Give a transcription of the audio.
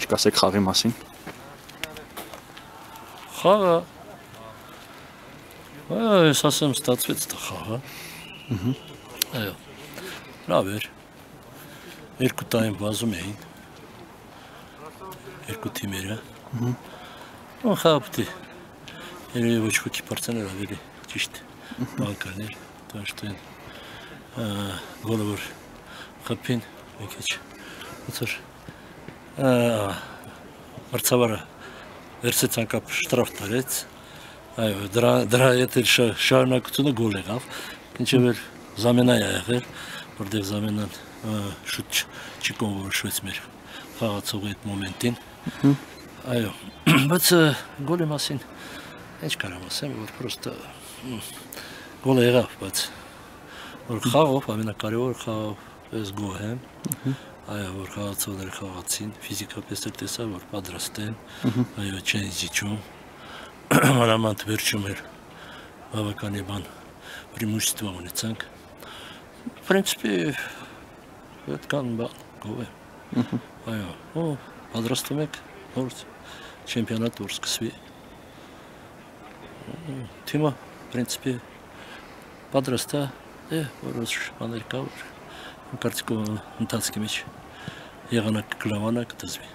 Ինչ կասեք խաղի մասին։ Խաղը Այս ասեմ ստացվեց դա խաղը։ Այո։ Լավ էր։ Երկու տայմ վազում էին։ Երկու թիմերը։ Ու խաղապտի։ Երևի ոչ ոքի պարծաներ ավելի ճիշտ բանկաներ, դաշտեն։ Գոլը որ խփին մի քիչ ոնց որ մրցավարը վերցեց անկապ շտրաֆ տարեց այո դրա դրա եթե շարունակությունը գոլ եղավ ինչեւ էր զամենայ ա եղել որտեղ զամենան շուտ չի կոնվորշվեց մեր խաղացողի այդ մոմենտին այո բայց գոլի մասին ինչ կարամ ասեմ որ պրոստը գոլը եղավ բայց որ խաղով ամենակարևոր խաղով ես գոհ եմ այո որ խաղացողները խաղացին ֆիզիկապես էլ տեսա որ պատրաստ են այո չեն զիջում մանավանդ վերջում էր բավականի բան преимущество ունեցանք в принципе այդքան բան գոհ եմ այո ու պատրաստում եք նոր չեմպիոնատ որ սկսվի թիմը в принципе պատրաստ է որոշ բաներ կա որ картику ntasi kibich, yaghanak klawanak tasbih.